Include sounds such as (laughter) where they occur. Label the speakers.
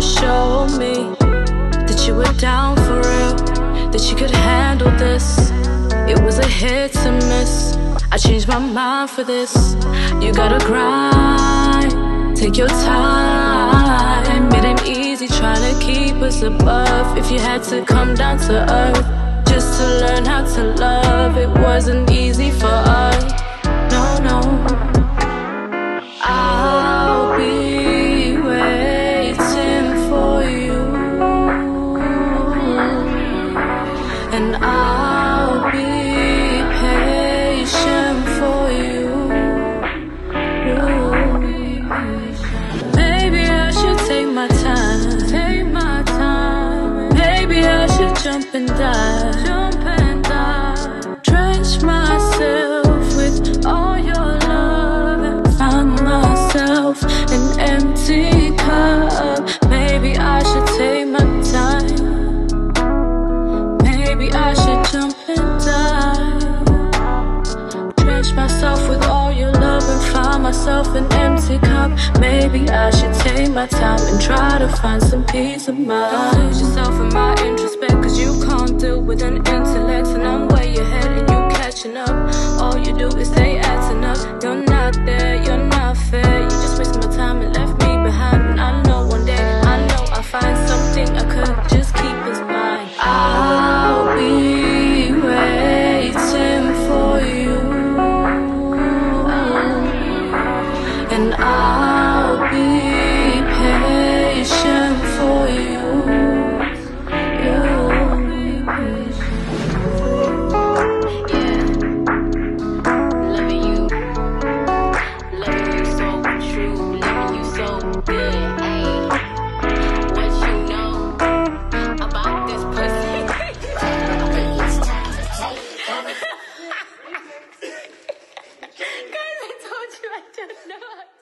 Speaker 1: show me that you were down for real, that you could handle this. It was a hit to miss. I changed my mind for this. You gotta grind, take your time. It ain't easy trying to keep us above. If you had to come down to earth just to learn how to love, it wasn't easy for us. And I'll be patient I should jump and dive. Drench myself with all your love and find myself an empty cup. Maybe I should take my time and try to find some peace of mind. Don't lose yourself in my introspect, cause you can't deal with an intellect. And I'm and I do? (laughs) I don't know.